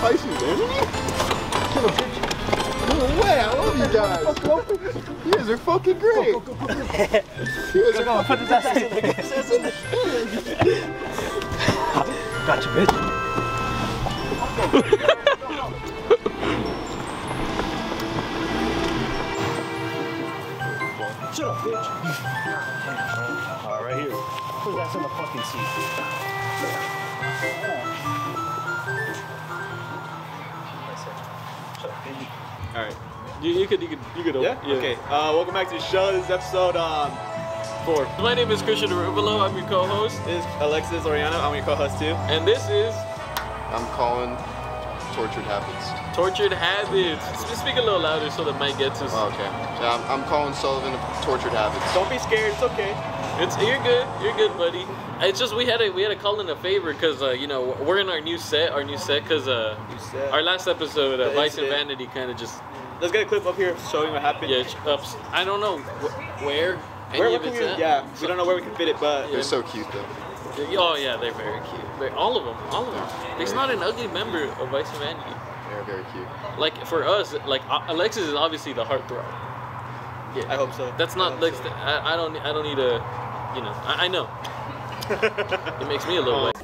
Tyson's enemy? Shut up, bitch. No way, I love you guys. You guys are fucking great. Go, go, go, go, go. You guys are Put his ass in the Gotcha, bitch. Shut up, bitch. All right, right here. Put ass in the fucking seat. All right. You, you could, you could, you could. Yeah? Okay. Uh, welcome back to the show. This is episode um, four. My name is Christian Arevalo. I'm your co-host, This is Alexis Orellana. I'm your co-host too. and this is I'm Colin tortured habits. Tortured Habits. S- Speak a little louder so the mic gets us. Oh, okay. Yeah, I'm, I'm Colin Sullivan tortured habits. Don't be scared. It's okay. It's you're good. You're good, buddy. It's just we had a we had to call in a favor because uh, you know we're in our new set, our new set because uh, set. our last episode, uh, Vice in. Vanity, kind of just Let's get a clip up here showing what happened. yeah ups. I don't know wh- where. Where, any where of can it's we? at. Yeah. We don't know where we can fit it, but They're so cute though. Oh yeah, they're very cute. They're, all of them, all of them. There's not an ugly member of Vice in Vanity. They're very cute. Like for us, like uh, Alexis is obviously the heartthrob. Yeah, I hope so. That's not hope like so. I, I don't I don't need a, you know I, I know. it makes me a little. Oh.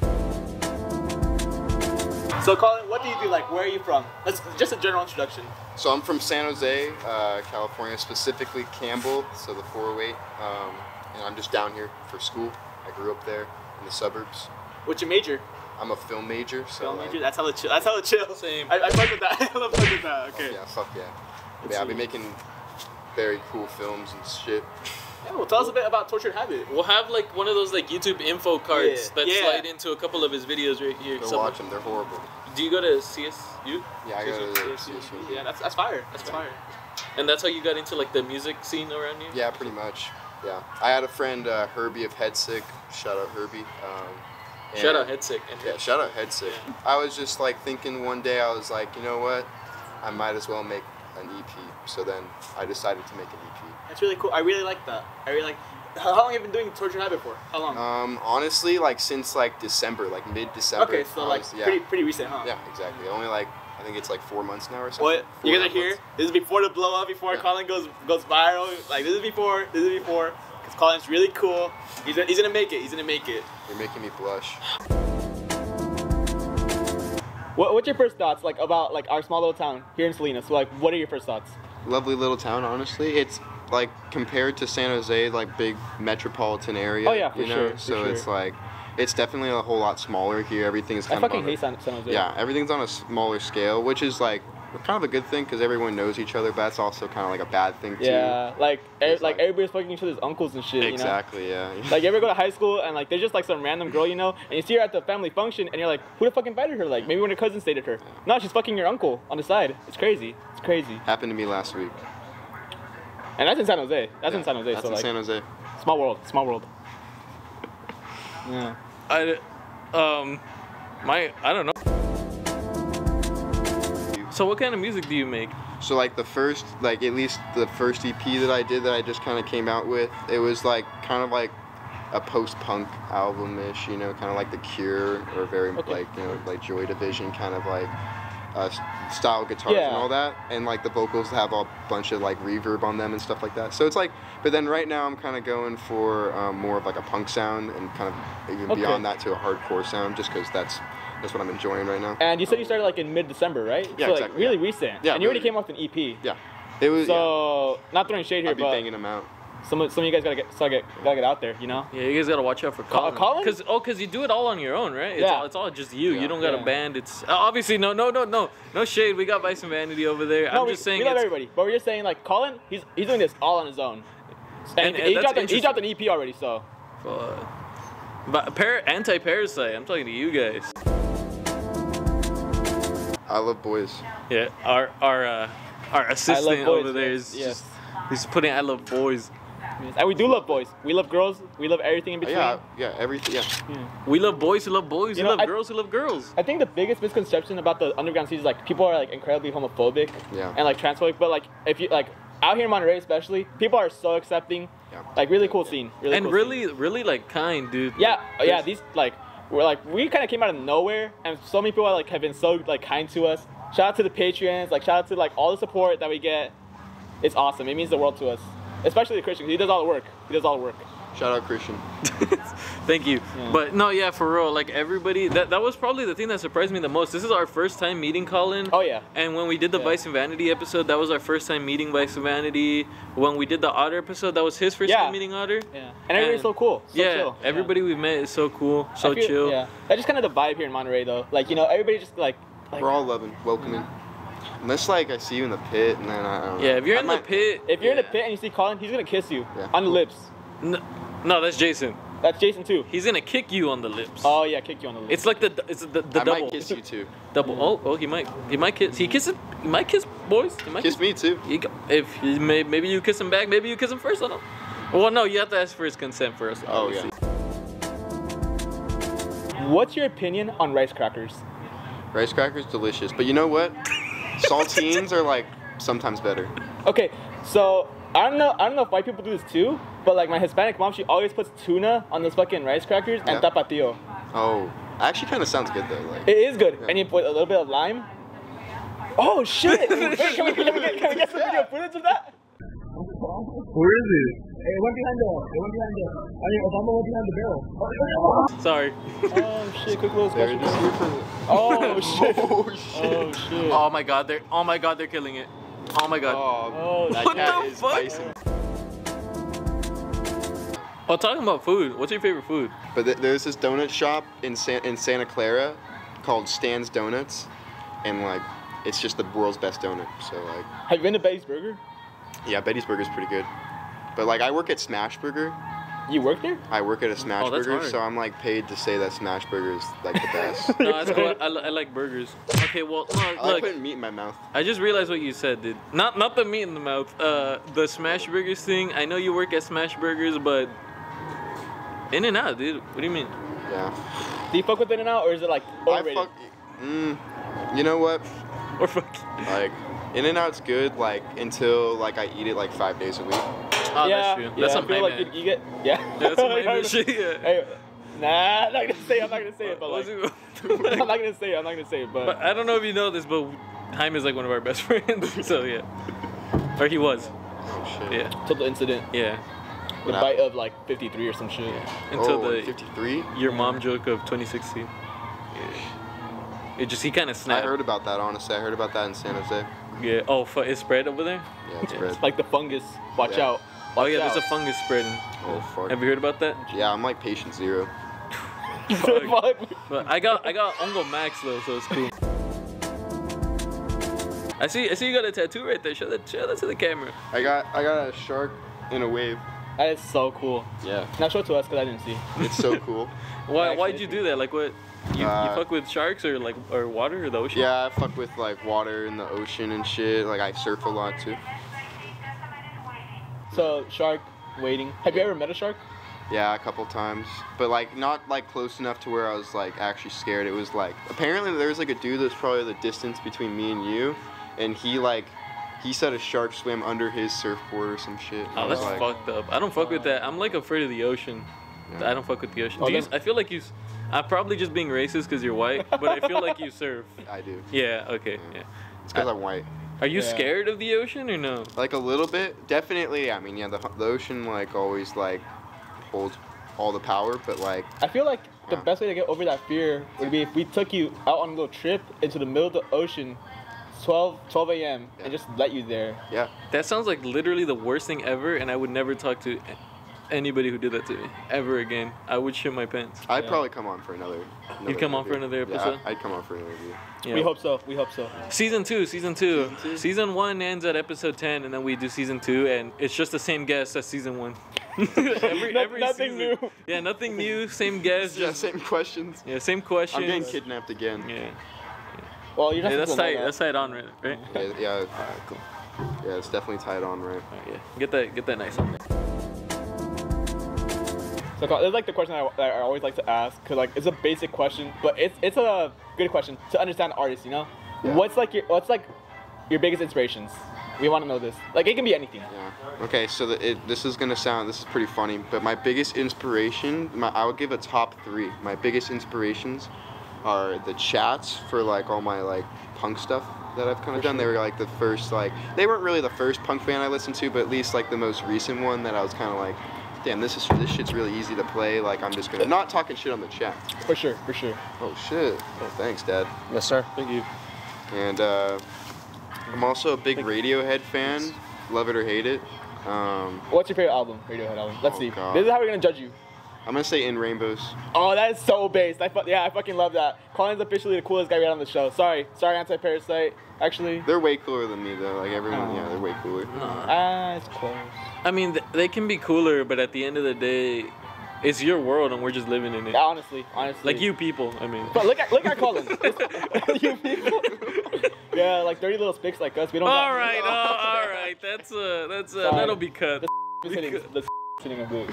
So, Colin, what do you do? Like, where are you from? Let's just a general introduction. So I'm from San Jose, uh, California, specifically Campbell, so the 408. Um, and I'm just down here for school. I grew up there in the suburbs. What's your major? I'm a film major, so Film like, major. That's hella chill. That's hella chill. Same. I, I fuck with that. I love fuck with that. Okay. yeah, fuck yeah. Yeah, I'll be making very cool films and shit. Yeah, well, tell us a bit about Tortured Habit. We'll have like one of those like YouTube info cards Yeah, that yeah. slide into a couple of his videos right here. Go watch them, they're horrible. Do you go to CSU? Yeah, I go to CSU. Yeah, that's that's fire. That's fire. And that's how you got into like the music scene around you. Yeah, pretty much. Yeah, I had a friend uh, Herbie of Headsick. Shout out Herbie. Um, Shout out Headsick. And Yeah, shout out Headsick. I was just like thinking one day, I was like, you know what? I might as well make an EP. So then I decided to make an E That's really cool. I really like that. I really like. How long have you been doing Torture Habit for? How long? Um, honestly, like since like December, like mid December. okay, so like yeah, pretty pretty recent, huh? yeah, exactly. Only like I think it's like four months now or something. What Four you and guys a are here? months. This is before the blow up, before Yeah. Colin goes goes viral. Like this is before. This is before. Cause Colin's really cool. He's gonna, he's gonna make it. He's gonna make it. You're making me blush. What, what's your first thoughts like about like our small little town here in Salinas? So like, what are your first thoughts? Lovely little town, honestly. It's like compared to San Jose, like big metropolitan area. Oh, yeah, for you know? sure, So it's like, it's definitely a whole lot smaller here. Everything's I kind of fucking a- hate San, San Jose. Yeah, everything's on a smaller scale, which is like kind of a good thing because everyone knows each other. But that's also kind of like a bad thing too. Yeah, like e- It's like like- everybody's fucking each other's uncles and shit. Exactly. Yeah. You know? Like you ever go to high school and like there's just like some random girl you know, and you see her at the family function, and you're like, who the fuck invited her? Like maybe of her cousins dated her. No, she's fucking your uncle on the side. It's crazy. It's crazy. Happened to me last week. And that's in San Jose. That's Yeah, in San Jose. That's so in like San Jose. small world. Small world. Yeah. I, um, my I don't know. So what kind of music do you make? So like the first, like at least the first EP that I did that I just kind of came out with, it was like kind of like a post-punk album-ish, you know, kind of like The Cure or very Okay. like you know like Joy Division kind of like uh, style guitars Yeah. and all that, and like the vocals have a bunch of like reverb on them and stuff like that. So it's like, but then right now I'm kind of going for um, more of like a punk sound and kind of even Okay. beyond that to a hardcore sound, just because that's that's what I'm enjoying right now. And you said you started like in mid-December, right? Yeah, so like exactly, really yeah. recent. Yeah, And you already really- came off an EP. Yeah, it was. So not throwing shade here, I'll be but banging them out. Some of, some of you guys gotta get so get gotta get out there, you know. Yeah, you guys gotta watch out for Col- Colin. Colin? Cause oh, cause you do it all on your own, right? It's Yeah. all, it's all just you. Yeah. You don't got Yeah. a band. It's uh, obviously no, no, no, no, no shade. We got Vice in Vanity over there. No, I'm we, just saying. we love everybody, but we're just saying like Colin, he's he's doing this all on his own. And, And- and he, that's dropped an, he interesting. dropped an EP already, so Fuck. But par- anti-parasite. I'm talking to you guys. I love boys. Yeah, our our uh, our assistant boys, over there yes, is yes. just he's putting I love boys. And we do love boys. We love girls. We love everything in oh, between. Yeah, yeah, everything. Yeah, We love boys who love boys. You we know, love I- girls who love girls. I think the biggest misconception about the underground scene is like people are like incredibly homophobic Yeah. and like transphobic, but like if you like out here in Monterey especially, people are so accepting. Yeah. Like really cool scene. Really and cool really, scene. really like kind, dude. Yeah, oh, yeah. These like we're like we kind of came out of nowhere, and so many people like have been so like kind to us. Shout out to the Patreons, like shout out to like all the support that we get. It's awesome. It means the world to us, especially the Christian. 'cause He does all the work. He does all the work. Shout out Christian. Thank you. Yeah. But no, yeah, for real. Like everybody, that that was probably the thing that surprised me the most. This is our first time meeting Colin. Oh yeah. And when we did the Yeah. Vice in Vanity episode, that was our first time meeting Vice in Vanity. When we did the Otter episode, that was his first Yeah. time meeting Otter. Yeah. And everybody's so cool. So yeah, chill. everybody we've met is so cool, so feel- chill. Yeah. That's just kind of the vibe here in Monterey, though. Like you know, everybody just like. like We're all loving, welcoming. Unless like I see you in the pit, and then I, I don't know. Yeah, if you're I in the pit, if you're in the pit and you see Colin, he's gonna kiss you Yeah. on the lips. No, no, that's Jason. That's Jason too. He's gonna kick you on the lips. Oh yeah, kick you on the lips. It's like the it's the, the I double. might kiss you too. Double. Oh, oh, he might. He might kiss. He kisses. He might kiss boys. He might Kiss me too. You go- if he may, maybe you kiss him back, maybe you kiss him first. I don't know. Well, no, you have to ask for his consent first. Oh, yeah. What's your opinion on rice crackers? Rice crackers delicious, but you know what? Saltines are like sometimes better. Okay, so I don't know. I don't know if white people do this too, but like my Hispanic mom, she always puts tuna on those fucking rice crackers and Yeah. tapatio. Oh, actually kind of sounds good though. Like It is good, Yeah. and you put a little bit of lime. Oh shit! Wait, can, we, can, we get, can we get some video footage of that? Where is it? It went behind the. It went behind the. I mean, Obama went behind the barrel. Sorry. Oh shit! Quick little there it special. is. Oh, oh shit! Oh shit. Oh shit! Oh my god, they're. Oh my god, they're killing it. Oh my god. Oh, Oh, that what cat the is fuck? bison. Oh, talking about food. What's your favorite food? But th- there's this donut shop in San- in Santa Clara called Stan's Donuts, and like it's just the world's best donut. So like, Have you been to Betty's Burger? yeah, Betty's Burger's pretty good. But like, I work at Smash Burger. You work there? I work at a Smash Oh, Burger, so I'm like paid to say that Smash Burger is like the best. No, that's cool. I, I like burgers. Okay, well, no, I like look. putting meat in my mouth. I just realized what you said, dude. Not not the meat in the mouth. Uh, the Smash Burgers thing. I know you work at Smash Burgers, but In and Out, dude. What do you mean? Yeah. Do you fuck with In and Out or is it like I overrated? fuck. Mm, you know what? Or fuck? Like, In and Out's good. Like until like I eat it like five days a week. Oh, yeah, that's true. yeah, That's I some feel like you, you get yeah. Yeah, that's some hype man shit. Yeah. Hey, nah, I'm not gonna say. it, I'm not gonna say it, but like, What's I'm not gonna say. it, I'm not gonna say it, but, But I don't know if you know this, but Jaime is like one of our best friends. so yeah. Or he was. Oh shit. Yeah. total incident, Yeah. the What bite of like 53 or some shit. Until oh, the 53. your mom joke of 2016. Yeah. It just he kind of snapped. I heard about that. Honestly, I heard about that in San Jose. Yeah. Oh, fu- it spread over there. Yeah, it's Yeah. red. It's like the fungus. Watch Yeah. out. Oh Watch yeah, there's a fungus spreading. Oh fuck. Have you heard about that? Yeah, I'm like patient zero. Fuck. But I got I got Ongo Max though, so it's cool. I see I see you got a tattoo right there. Show that show that to the camera. I got I got a shark in a wave. That is so cool. Yeah. Now show it to us because I didn't see. It's so cool. Why Actually, why'd you do that? Like what? You, you Uh, fuck with sharks or like or water or the ocean? Yeah, I fuck with like water in the ocean and shit. Like I surf a lot too. So shark waiting. Have you ever met a shark? Yeah, a couple times, but like not like close enough to where I was like actually scared. It was like apparently there was like a dude that's probably the distance between me and you, and he like he said a shark swam under his surfboard or some shit. Oh, I Oh, was that's like, fucked up. I don't fuck with that. I'm like afraid of the ocean. Yeah. I don't fuck with the ocean. Oh, you, I feel like you. s- I'm probably just being racist because you're white, but I feel like you surf. I do. Yeah. Okay. Yeah. It's because I'm white. Are you Yeah. scared of the ocean or no? Like a little bit, definitely. I mean, yeah, the, the ocean like always like holds all the power, but like I feel like the best way to get over that fear would be if we took you out on a little trip into the middle of the ocean, 12 12 a.m. Yeah. and just let you there. yeah, That sounds like literally the worst thing ever, and I would never talk to anybody who did that to me ever again. I would shit my pants. I'd Yeah. probably come on for another. another You'd come on for another episode? Yeah, I'd come on for another interview. Yeah. We hope so. We hope so. Season two, season two. Season two? Season one ends at episode ten, and then we do season two, and it's just the same guest as season one. every, No- every nothing season. new. Yeah, nothing new. Same guest. Yeah, Just same questions. yeah, same questions. I'm getting kidnapped again. Yeah, Well, you're not yeah, that's supposed to know tight. that. That's tight on, right? Right. Yeah, yeah, Alright, cool. yeah, it's definitely tied on, right? Alright, yeah. Get that, get that nice on there. So is like the question I, that I always like to ask because like it's a basic question, but it's it's a good question to understand artists. You know, Yeah. what's like your what's like your biggest inspirations? We want to know this. Like it can be anything. Yeah. Okay, so the, it, this is gonna sound this is pretty funny, but my biggest inspiration, my, I would give a top three. My biggest inspirations are the chats for like all my like punk stuff that I've kind of done. They were like the first like they weren't really the first punk band I listened to, but at least like the most recent one that I was kind of like, damn, this is this shit's really easy to play. Like I'm just gonna not talking shit on the chat. For sure, for sure. Oh shit. Oh thanks, Dad. Yes, sir. Thank you. And uh, I'm also a big Radiohead fan. Love it or hate it. Um, What's your favorite album? Radiohead album. Let's Oh, see. God. This is how we're gonna judge you. I'm gonna say In Rainbows. Oh, that is so based. I fu- yeah, I fucking love that. Colin's officially the coolest guy we had on the show. Sorry, sorry, anti-parasite. Actually, They're way cooler than me though. Like everyone, Oh. yeah, they're way cooler. ah, it's close. I mean, th- they can be cooler, but at the end of the day, it's your world and we're just living in it. Yeah, honestly, honestly. Like you people, I mean. But look at look at Colin. you people. Yeah, like dirty little spicks like us. We don't. All got- right, oh, all right. That's uh, that's uh, Sorry. that'll be cut. The sitting, the sitting a boot.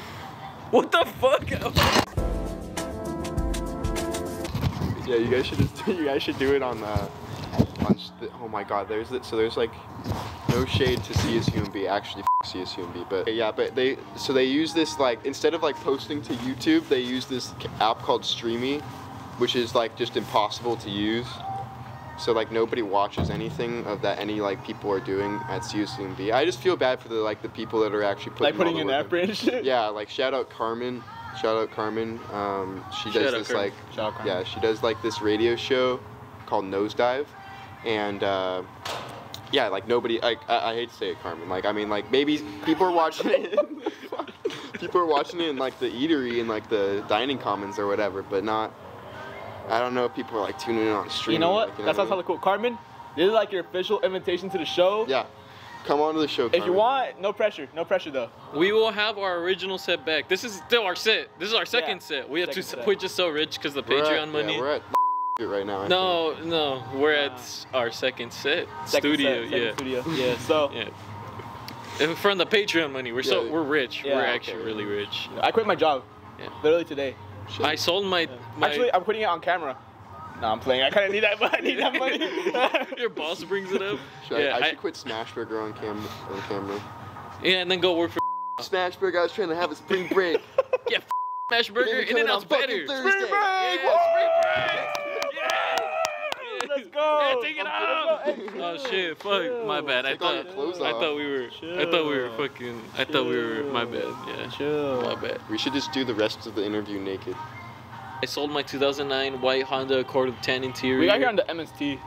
What the fuck? Yeah, you guys should just you guys should do it on uh on oh my god, there's th- so there's like no shade to CSUMB, actually CSUMB, but yeah, but they so they use this like instead of like posting to YouTube, they use this app called Streamy, which is like just impossible to use. So like nobody watches anything of that any like people are doing at CSUMB. I just feel bad for the like the people that are actually putting Like putting all in the work effort and. Yeah, like shout out Carmen. Shout out Carmen. Um, she Shout does out this Carmen. like Shout out Carmen. yeah, she does like this radio show called Nosedive, and uh, yeah, like nobody. Like I, I hate to say it, Carmen. Like I mean, like maybe people are watching it. people are watching it in like the eatery and like the dining commons or whatever, but not. I don't know if people are like tuning in on stream. You know what? Like, that what sounds I mean? hella cool. Carmen, this is like your official invitation to the show. Yeah, come on to the show. If you want, no pressure. No pressure though. We will have our original set back. This is still our set. This is our second Yeah, set. We have to. second set. We're just so rich because the We're at- Patreon money. Yeah, we're at it right now. I think. no, no, we're at our second set Second studio. set, second yeah, Studio. Yeah. So yeah. And From the Patreon money, we're so we're rich. Yeah, we're okay. actually really rich. I quit my job. Yeah. Literally today. Shit. I sold my my. Actually, I'm putting it on camera. No, I'm playing. I kind of need that. I need that money. your boss brings it up. Should I, yeah, I should quit Smashburger on camera. On camera. yeah, and then go work for Smashburger, I was trying to have a spring break. yeah. Smash Burger. In and coming out's on fucking better. Thursday. Yeah, spring break. Yeah. Let's go. Yeah, take it I'm- off. let's. Oh shit! Fuck, my bad. I Take all thought I thought we were I thought we were fucking I thought we were my bad. Yeah, Chill. my bad. We should just do the rest of the interview naked. I sold my 2009 white Honda Accord with tan interior. We got here on the MST.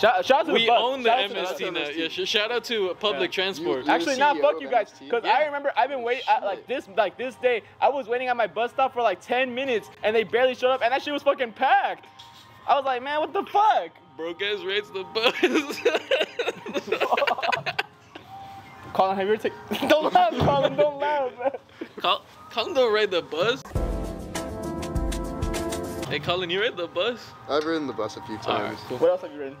Shout, shout out to we the bus. own the Shout MST now. Yeah, sh- shout out to public Yeah. transport. You- Actually, not CEO fuck you guys, because Yeah. I remember I've been waiting like this, like this day. I was waiting at my bus stop for like 10 minutes, and they barely showed up, and that shit was fucking packed. I was like, man, what the fuck? Broke ass rates the bus. Colin, have you ever taken? don't laugh, Colin. Don't laugh. Col- Colin don't ride the bus. Hey Colin, you ride the bus? I've ridden the bus a few Alright, times. cool. What else have you written?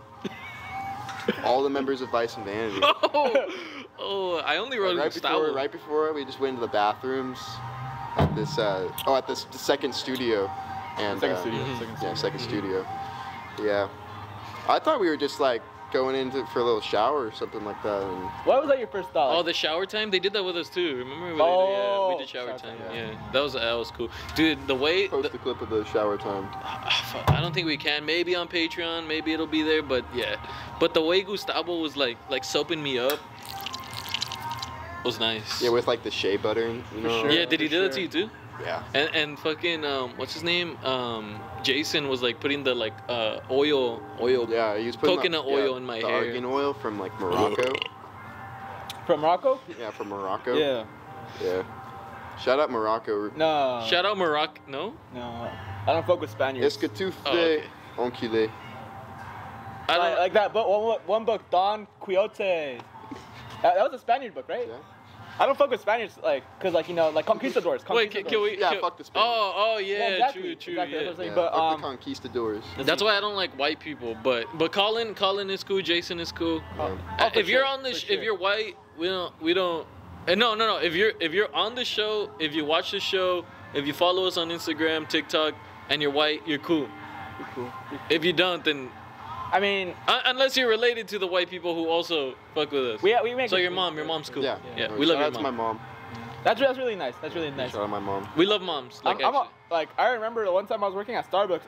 All the members of Vice in Vanity. Oh, oh, I only rode right Gustavo. before, right before we just went into the bathrooms at this. Uh, oh, at this the second studio. And Second uh, studio. Mhm. Second Yeah, studio. 2nd studio. Yeah. I thought we were just like going into for a little shower or something like that. And What was that your first thought? Oh, the shower time? They did that with us too. Remember? We Oh, yeah, we did shower shower time. time, Yeah. that was that was cool, dude. The way post the, a clip of the shower time. I don't think we can. Maybe on Patreon, maybe it'll be there. But yeah, but the way Gustavo was like like soaping me up was nice. Yeah, with like the shea butter, and, you know. sure. yeah. Did he for do that to you too? Yeah. And and fucking um, what's his name? Um, Jason was like putting the like uh oil oil. Yeah, he was putting the- Coconut oil yeah, in my the hair. argan oil from like Morocco. From Morocco? yeah, from Morocco. Yeah. Yeah. Shout out Morocco. No. Shout out Morocco. No, No. I don't fuck with Spaniards. Escatoufle, Oh, okay. enculé. I Like, don't. like that book, one, one book, Don Quixote. That, that was a Spaniard book, right? Yeah. I don't fuck with Spaniards, like, cause like you know, like conquistadors. Wait, can, can we? Yeah, can- fuck the Spanish. Oh, oh yeah, Yeah, exactly, true, true. exactly, yeah. that's what I'm Yeah, saying. But, fuck um, the conquistadors. That's why I don't like white people. But but Colin, Colin is cool. Jason is cool. Yeah. Uh, Oh, for if you're on the, for sh- sure. if you're white, we don't, we don't. And no, no, no. If you're if you're on the show, if you watch the show, if you follow us on Instagram, TikTok, and you're white, you're cool. You're cool. If you don't, then I mean, Un- unless you're related to the white people who also fuck with us. we we make so your mom, your mom's cool. Yeah. yeah. No, We love your out to mom. my mom. That's that's really nice. That's really nice. Shout out my mom. We love moms. Like I'm, I'm a, like I remember the one time I was working at Starbucks.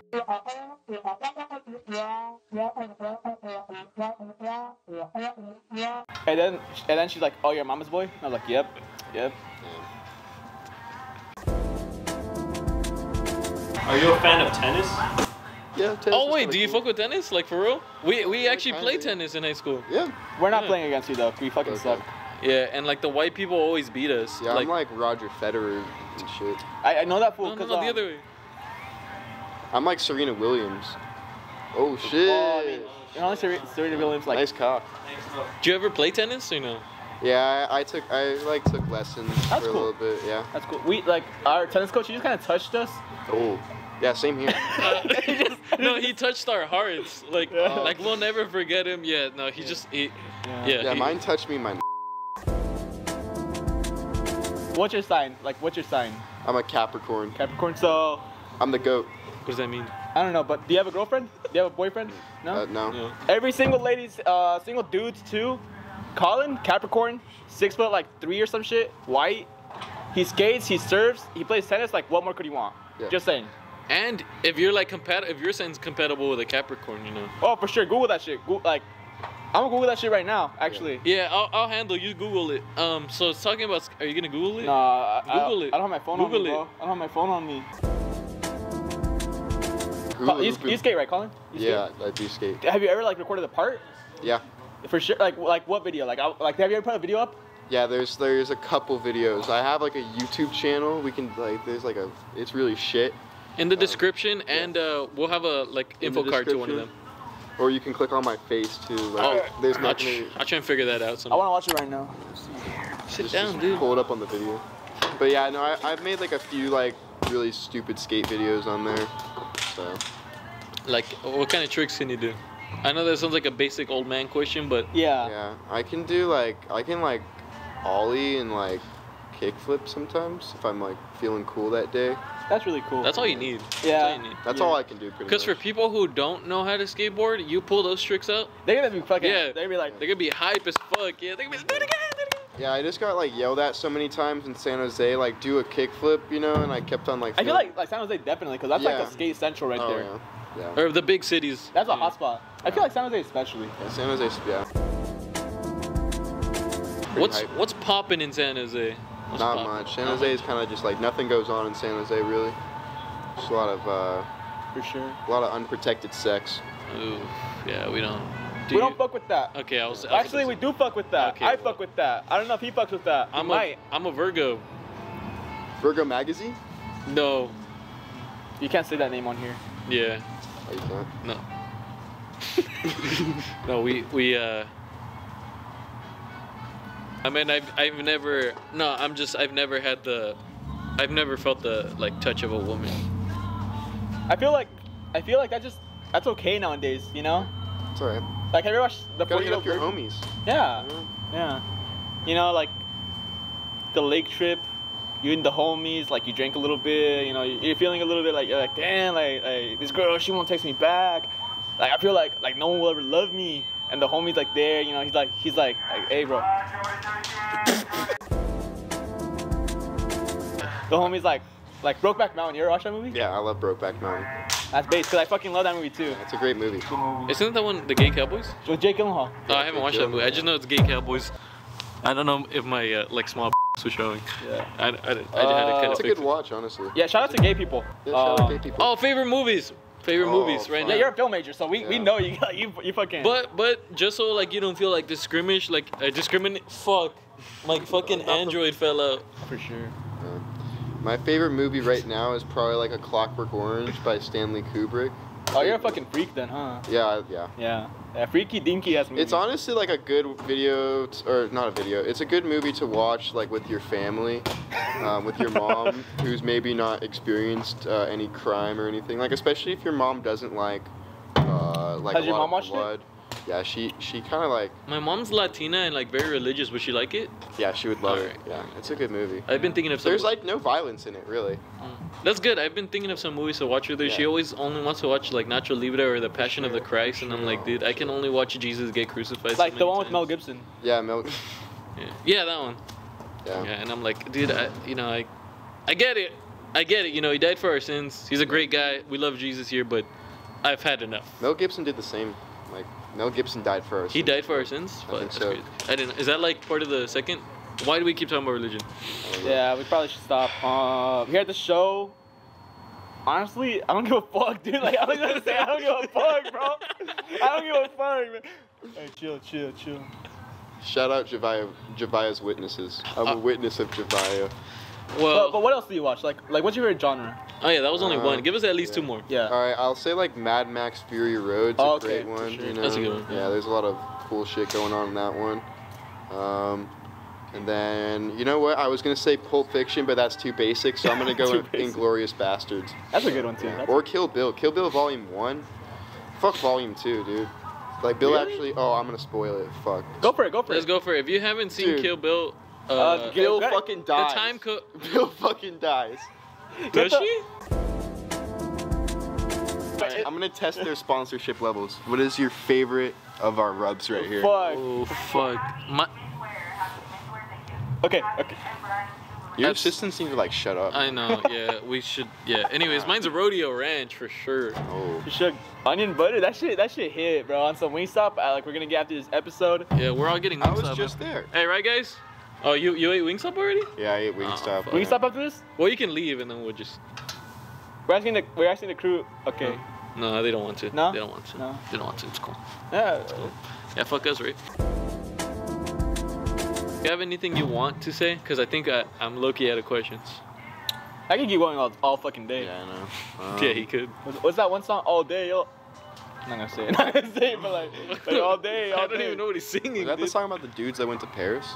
And then and then she's like, "Oh, you're mama's boy." And I was like, "Yep, yep." Are you a fan of tennis? Yeah. tennis Oh wait, do you cool. fuck with tennis? Like for real? We we Yeah, actually kinda, played tennis in high school. Yeah. We're not Yeah. playing against you though. We fucking Okay. suck. Yeah, and like the white people always beat us. Yeah, like, I'm like Roger Federer and shit. I, I know that fool no, no, because no, um, the other way. I'm like Serena Williams. Oh shit. Well, I mean, you know, Serena, Serena Williams like. nice cock. Do you ever play tennis or no? Yeah, I, I took I like took lessons That's for a cool. little bit. Yeah. That's cool. We like our tennis coach. He just kind of touched us. Oh. Yeah, same here. He just- no, he touched our hearts. Like, Yeah. like we'll never forget him. Yeah, no, he just he, yeah. yeah, he- mine touched me in my. What's your sign? Like, what's your sign? I'm a Capricorn. Capricorn. So I'm the goat. What does that mean? I don't know, but do you have a girlfriend? Do you have a boyfriend? No. Uh, no. No. Every single ladies, uh, single dudes too. Colin, Capricorn, six foot like three or some shit, white. He skates, he serves, he plays tennis. Like, what more could he want? Yeah. Just saying. And if you're like compatible, if your sign's compatible with a Capricorn, you know. Oh, for sure. Google that shit. Go- like, I'm gonna Google that shit right now. Actually. Yeah, I'll, I'll handle. You Google it. Um, so it's talking about. Are you gonna Google it? Nah, Google I, it. I don't have my phone Google on me, it. bro. I don't have my phone on me. Who- Col- you, you skate, right, Colin? You Yeah, I do skate. skate? Have you ever like recorded a part? Yeah. For sure. Like, like what video? Like, I, like, have you ever put a video up? Yeah, there's there's a couple videos. I have like a YouTube channel. We can like there's like a it's really shit. In the description, and uh, we'll have a like In the info card to one of them. description. Or you can click on my face too. Like, Oh, there's I'll, not tr- gonna I'll try and figure that out. I Someday. want to watch it right now. Sit just, down, just dude. pull it up on the video. But yeah, no, I, I've made like a few like really stupid skate videos on there. So Like, what kind of tricks can you do? I know that sounds like a basic old man question, but Yeah. yeah, I can do like I can like ollie and like kickflip sometimes if I'm like feeling cool that day. That's really cool. that's all you need. That's Yeah. all you need. That's Yeah. all I can do pretty Because for people who don't know how to skateboard, you pull those tricks out, They're gonna be fucking. Yeah. They're gonna be like. they're gonna be hype as fuck. Yeah, they're gonna be do it again, do it again. Yeah, I just got like yelled at so many times in San Jose, like do a kickflip, you know, and I kept on like. I feel like like San Jose definitely because that's like a skate central right oh, there. Yeah. yeah. Or the big cities. That's a Yeah. hot spot. I feel like San Jose especially. Yeah, San Jose, yeah. Pretty What's hype. what's popping in San Jose? What's Not poppin'? much. San Jose is kind of just like nothing goes on in San Jose really. Just a lot of uh, For sure. a lot of unprotected sex. Ooh, yeah, we don't. Do we you- don't fuck with that. Okay, I was. I was Actually, we do fuck with that. Okay, I well. fuck with that. I don't know if he fucks with that. He I'm might. a I'm a Virgo. Virgo magazine? No. You can't say that name on here. Yeah. Oh, you can't. No. no, we we uh. I mean, I've I've never no. I'm just I've never had the, I've never felt the like touch of a woman. I feel like, I feel like that just that's okay nowadays. You know, It's alright. like have you ever watched the Gotta 40 hit Year up your Virgin? homies. Yeah, you know? yeah. You know, like the lake trip. You and the homies, like you drank a little bit. You know, you're feeling a little bit like you're like, damn, like, like this girl, she won't text me back. Like I feel like like no one will ever love me. And the homie's like there, you know, he's like he's like, like hey bro. The homie's like like Brokeback Mountain. You ever watch that movie? Yeah, I love Brokeback Mountain. That's base, cause I fucking love that movie too. It's a great movie. Good movie. Isn't that one the Gay Cowboys? With Jake Gyllenhaal. Oh, I haven't watched that movie. I just know it's Gay Cowboys. I don't know if my uh, like small was showing. Yeah. I, I, I, I just had to Uh, kind It's a good watch, honestly. Yeah, shout out to gay people. Yeah, shout Uh, out gay people. Oh, favorite movies. Favorite Oh, movies right fuck. now. Yeah, you're a film major, so we, we know you you you fucking. But but just so like you don't feel like discriminate like uh, discriminate. Fuck, my fucking Android fell out. for sure. My favorite movie right now is probably like A Clockwork Orange by Stanley Kubrick. Oh, you're a fucking freak then, huh? Yeah, yeah. Yeah. Yeah, freaky dinky ass movie. It's honestly like a good video, t- or not a video. It's a good movie to watch like with your family, um, with your mom, who's maybe not experienced uh, any crime or anything. Like especially if your mom doesn't like, uh, like Has a your lot mom of watched it? Blood. Yeah, she she kind of like My mom's Latina and like very religious. Would she like it? yeah she would love it. Alright. Yeah, it's a good movie. I've been thinking of some. There's like no violence in it really. Mm. That's good. I've been thinking of some movies to watch with her. She always only wants to watch like Nacho Libre or The Passion of the sure, Christ, and I'm like, dude, I can only watch Jesus get crucified. It's so like the many one with Mel. Gibson. Yeah, Mel. Yeah. yeah, that one. Yeah. Yeah, and I'm like, dude, I, you know, I, I get it, I get it. You know, he died for our sins. He's a great guy. We love Jesus here, but I've had enough. Mel Gibson did the same. Like Mel Gibson died for us. He died for our sins. I But think so. crazy. I didn't. Is that like part of the second? Why do we keep talking about religion? Yeah, we probably should stop. Uh, here at the show, honestly, I don't give a fuck, dude. Like, I was gonna say, I don't give a fuck, bro. I don't give a fuck, man. Hey, chill, chill, chill. Shout out Javiah, Javiah's witnesses. I'm Uh, a witness of Javiah. Well, But, but what else do you watch? Like, like what's your favorite genre? oh yeah, that was only Uh, one. Give us at least yeah. two more. Yeah. All right, I'll say like Mad Max Fury Road's Oh, a okay, great one. sure. You know? That's a good one. Yeah, there's a lot of cool shit going on in that one. Um, and then you know what? I was gonna say Pulp Fiction, but that's too basic, so I'm gonna go Too with basic. Inglourious Basterds. That's a good one too. Yeah. Or Kill Bill. Kill Bill Volume One. Fuck Volume Two, dude. Like Bill Really? actually. Oh, I'm gonna spoil it. Fuck. Go for it. Go for it. Let's go for it. If you haven't seen Dude. Kill Bill, uh, Uh, Bill Okay. fucking dies. the time co- Bill fucking dies. does she? Alright, I'm gonna test their sponsorship levels. What is your favorite of our rubs right here? Fuck. Oh fuck. My, Okay. Okay. Your That's- assistants need to like shut up. I know. Yeah, we should. Yeah. Anyways, mine's a rodeo ranch for sure. oh. You should onion butter. That shit. That shit hit, bro. On some Wingstop. Uh, like we're gonna get after this episode. Yeah, we're all getting. I was Wingstop. just there. Hey, right, guys? Oh, you you ate Wingstop already? Yeah, I ate Oh, Wingstop. fuck. Wingstop after this? Well, you can leave and then we'll just. We're asking the we're asking the crew. Okay. No, they don't want to. No? They don't want to. No. They don't want to. It's cool. Yeah. It's cool. Yeah, fuck us, right? You have anything you want to say? Cause I think I, I'm low-key out of questions. I could keep going all, all fucking day. Yeah, I know. Um, yeah, he could. What's, what's that one song? All day, yo. I'm not gonna say it. Not gonna say it, but like, like all day, all I don't day. even know what he's singing. Is that the song about the dudes that went to Paris?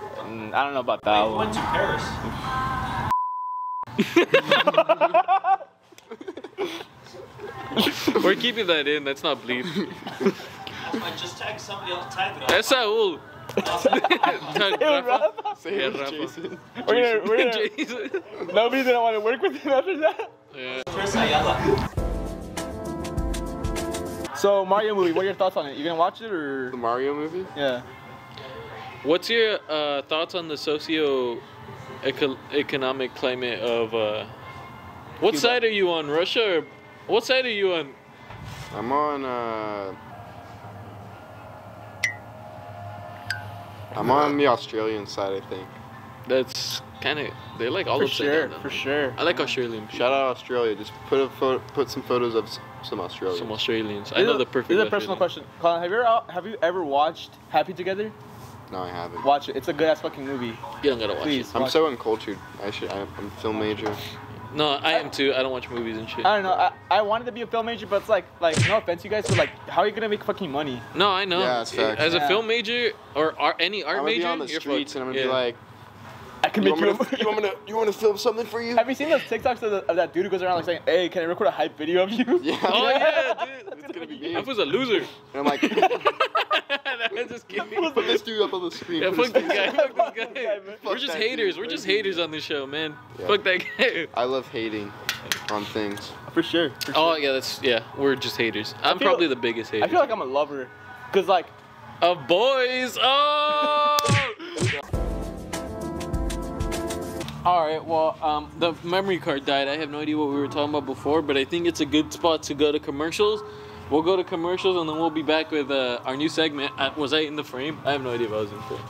Mm, I don't know about that one. went to Paris. We're keeping that in. That's not bleep. I just tagged somebody else. Tagged it. That's Saul. Tag Rafa. Rafa. Say Yeah, Rafa. Jason. We're gonna, we're gonna, Jason. nobody didn't want to work with him after that. Yeah. Chris Ayala. So Mario movie, what are your thoughts on it? You gonna watch it or? The Mario movie? Yeah. What's your uh, thoughts on the socio economic climate of uh, what Cuba. side are you on, Russia or what side are you on? I'm on. uh... I'm on the Australian side, I think. That's kind of they're like all For upside sure, down. down for there. sure. I like Australian people. Shout out Australia. Just put a photo, put some photos of some Australians. some Australians. I This know is- the perfect. This is a personal Australian. question. Colin, have you ever have you ever watched Happy Together? No, I haven't. Watch it. It's a good ass fucking movie. You don't gotta watch Please. I'm watch so uncultured. I should. I, I'm a film major. No, I am too. I don't watch movies and shit. I don't know. I, I wanted to be a film major, but it's like like no offense, you guys, but like, how are you gonna make fucking money? No, I know. Yeah, that's facts. As a film major or art, any art I'm gonna major, be on the streets fucked. and I'm gonna Yeah. be like, I can you make want, you. me to, you want me to, you want to film something for you? Have you seen those TikToks of, the, of that dude who goes around like saying, "Hey, can I record a hype video of you?" Yeah. Oh yeah, dude. It's gonna be me. I was a loser. And I'm like, I'm just kidding. put this dude up on the screen. Yeah, fuck this guy. Fuck Fuck this this guy. guy. We're just haters. dude. We're just haters on this show, man. Yeah. Fuck that guy. I love hating on things. For sure. For Oh yeah, that's yeah. We're just haters. I'm feel- probably the biggest hater I feel like I'm a lover, cause like of boys. Oh. All right. Well, um, the memory card died. I have no idea what we were talking about before, but I think it's a good spot to go to commercials. We'll go to commercials and then we'll be back with uh, our new segment. Uh, was I in the frame? I have no idea if I was in the frame.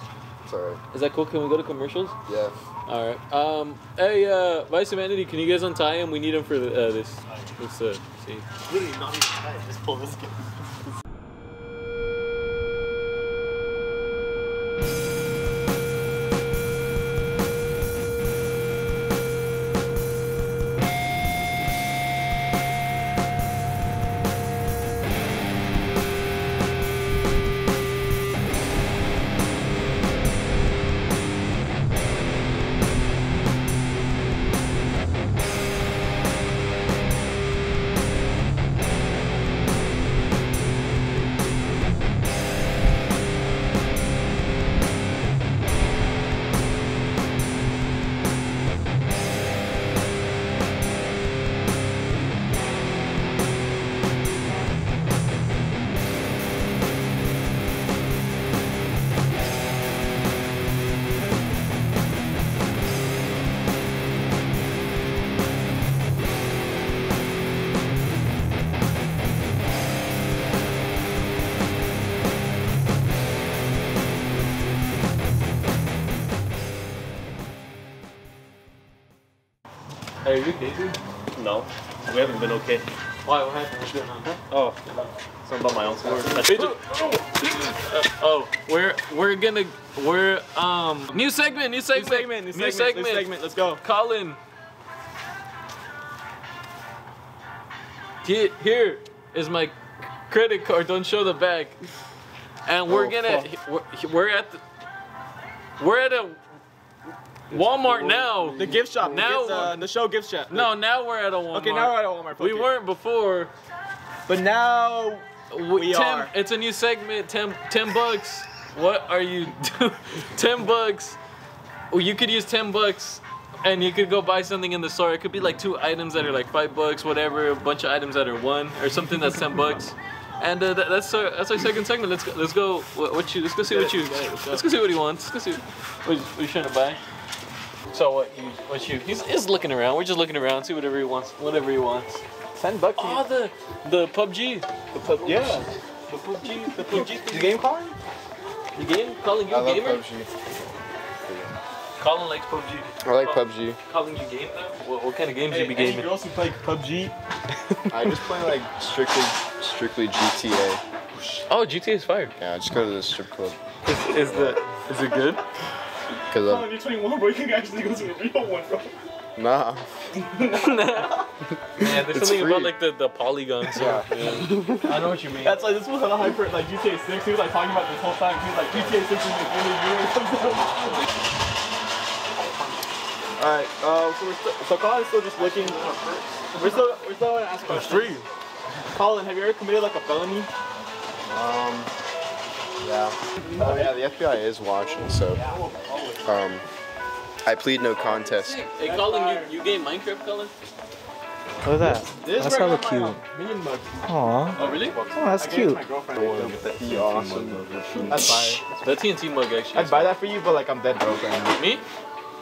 It's alright. Is that cool? Can we go to commercials? Yeah. All right. Um. Hey, uh, Vice in Vanity, can you guys untie him? We need him for the, uh, this. This. Uh, see. Literally not even tight. Just pull this. Are you okay, dude? No, we haven't been okay. Why? What happened? What's going on? Oh, something about my own story. Oh, we're we're gonna we're um new segment, new segment, New segment, new segment, new segment. Let's go. Colin. Here, here is my credit card. Don't show the back. And we're Oh, gonna we're, we're at the we're at a Walmart now. The gift shop. Now- Now uh, the show gift shop. No, now we're at a Walmart. Okay, now we're at a Walmart. We fuck it. weren't before. But now We We are. It's a new segment. 10, 10 bucks. What are you doing? 10 bucks. Well, you could use 10 bucks and you could go buy something in the store. It could be like two items that are like five bucks, whatever. A bunch of items that are one, or something that's 10 bucks. And uh, that, that's our that's our second segment. Let's go. Let's go. What, what you? Let's go see what you. Let's go see what he wants. Let's go see what, he's- what he's trying to buy. So what you? What you? He's, he's looking around. We're just looking around. See whatever he wants. Whatever he wants. ten bucks. Oh, the the PUBG. the PUBG. yeah. The PUBG. The PUBG. The game calling? The game? Calling you I love gamer? PUBG. Colin likes PUBG. I like PUBG. Calling you game though? What, what kind of games Hey, you be any gaming? girls who play PUBG? I just play like strictly, strictly GTA. Oh, GTA is fire. Yeah, I just go to the strip club Is, is the is it good? Because Oh, I'm you're 21, bro. You can actually go to a real one, bro. nah. yeah, there's It's something about free. like the, the polygons. Yeah. I know what you mean. That's like, this was hella hyper, like GTA 6. He was like talking about this whole time. He was like, GTA 6 is the only game or something. Alright, uh, so we're still, so Colin's still just looking. We're still, we're still gonna ask questions. free. Colin, have you ever committed like a felony? Um. Yeah. Oh yeah, the FBI is watching, so. Um. I plead no contest. Hey, Colin, you, you game Minecraft, Colin? Look at that. This That's right hella cute. my, Minion mug. Oh, really? Oh, that's I gave it to cute. my girlfriend. Be awesome. I'd buy it. The TNT mug actually. I'd buy that for you, but like I'm dead broke right now. Me?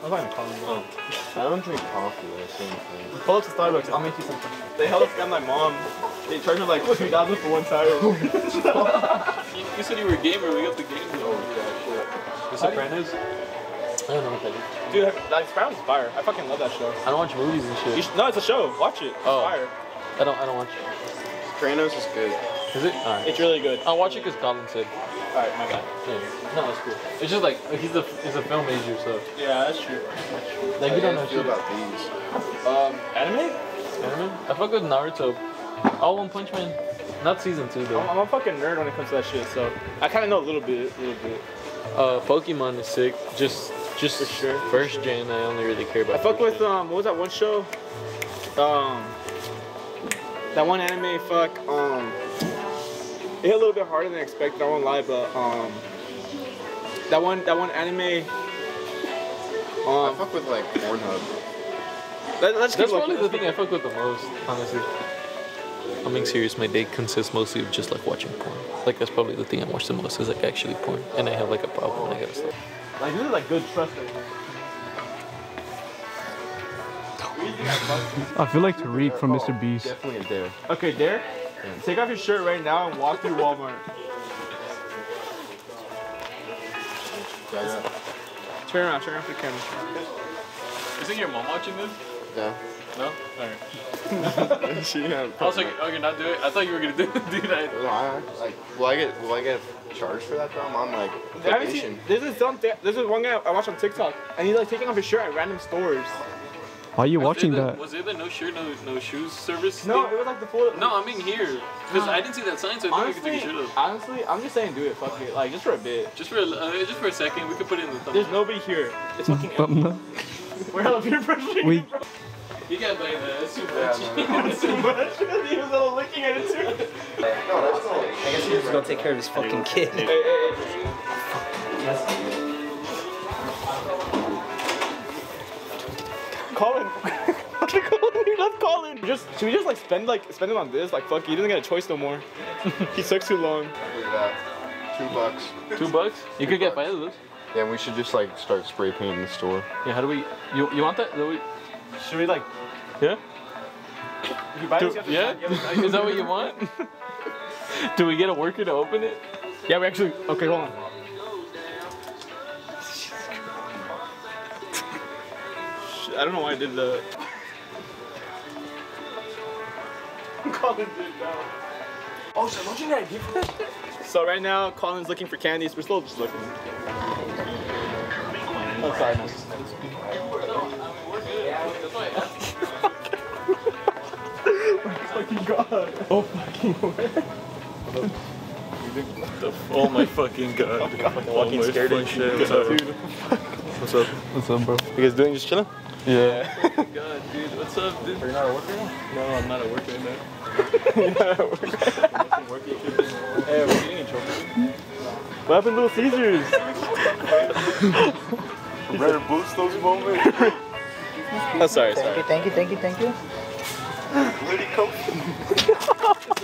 I'm buying a Colin. I don't drink coffee. That's the same thing. Pull up to Starbucks. I'll make you something. They held us scam my mom. They charged me like two thousand for one tire. You, you said you were a gamer. We got the game. Oh, yeah, The Sopranos? I don't know what that is. Dude, like Sopranos is fire. I fucking love that show. I don't watch movies and You shit. should, no, it's a show. Watch it. It's Oh. fire. I don't. I don't watch. Kranos is good. Is it? Alright. It's really good. I'll watch it because Colin said. Alright, my bad. Yeah. No, it's cool. It's just like he's a he's a film major, so Yeah, that's true. That's true. like you do don't you know feel shit. about these? Um, anime? Anime? I fuck with Naruto. Oh, One Punch Man. Not season two I'm, though. I'm a fucking nerd when it comes to that shit, so I kind of know a little bit, a little bit. Uh, Pokemon is sick. Just just For sure. first gen. I only really care about. I fuck with gen. um, what was that one show? Um, that one anime. Fuck. Um, it hit a little bit harder than expected. I won't lie, but um, that one, that one anime. I Um, fuck with like Pornhub. let, let's That's keep probably the thing I fuck with the most, honestly. I'm being serious. My day consists mostly of just like watching porn. Like that's probably the thing I watch the most is like actually porn, and I have like a problem when I gotta stop. Like this is like good trust. right I feel like Tareq from Mr. Beast. Definitely a dare. Okay, Dare, take off your shirt right now and walk through Walmart. Yeah. Turn around, turn around for the camera. Isn't your mom watching this? Yeah. No. Alright. she had. I was like, oh, you're not doing it. I thought you were gonna do do that. Well, I, like, will I get will I get charged for that though? I'm on like I haven't probation. seen. This is some. This is one guy I watched on TikTok, and he's like taking off his shirt at random stores. Why are you Was watching the- that? Was it the no shirt, no no shoes service? No, thing? it was like the full. No, I mean here. Because I didn't see that sign, so I think we honestly, could take a shirt off. honestly, I'm just saying, do it. Fuck it, like just for a bit. Just for a, uh, just for a second, we could put it in the There's nobody here. It's fucking. Empty. We're hella peer pressuring. We- him, bro. You can't buy that. That's too Yeah, much. It's too much. he was all looking at it too. I guess he's just gonna take care of his fucking kid. Hey, hey, hey. Colin. Colin, you left Colin. Just should we just like spend like spend it on this? Like fuck, he doesn't get a choice no more. he sucks too long. Look at that. Two bucks. Two bucks? You could get five of those. Yeah, we should just like start spray painting the store. Yeah, how do we? You, you want that? Do we, Should we like? yeah? You buy Do, this, you have to yeah? sign- you have to sign- Is that what you want? do we get a worker to open it? Yeah, we actually. Okay, hold on. I don't know why I did that. Oh shit, don't you got a gift for? So right now, Colin's looking for candies. We're still just looking. Oh, sorry, man. Oh, fucking god. Oh fucking Oh my fucking god. Oh, oh, fucking scared of shit. What's up, dude? What's up? What's up, bro? You guys doing? Just chilling? Yeah. God, dude, what's up, dude? Are you not at work right now? No, I'm not at work right now. Hey, we're getting in trouble. What happened to Little Caesars? Rare boost those moments. Oh, sorry, Thank sorry. you, thank you, thank you, thank you.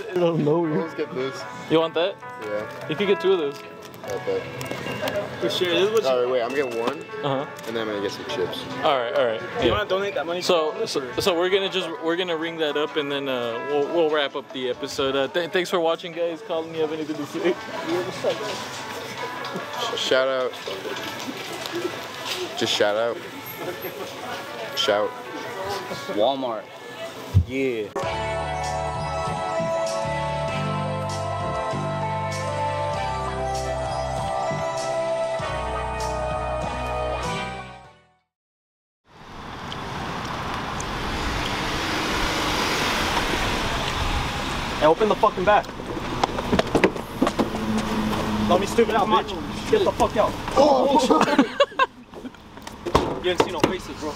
I don't know you. Let's get this. You want that? Yeah. You could get two of those. Got that. For sure. This is what All right, wait. I'm getting one, Uh huh. and then I'm gonna get some chips. All right, all right. you want to donate that money? So, Columbus, so, so we're gonna just we're gonna ring that up and then uh, we'll we'll wrap up the episode. Uh, th- thanks for watching, guys. Colin, you have anything to say? Sh- Shout out. Just shout out. Shout. Walmart. Yeah. Hey, open the fucking back. Let me stupid out, bitch. Get the fuck out. Oh, you didn't see no faces, bro.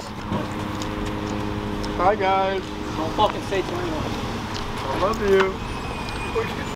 Hi guys. Don't fucking say to anyone. I love you.